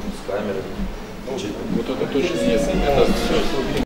с камерой. Ну, вот это точно нет. Это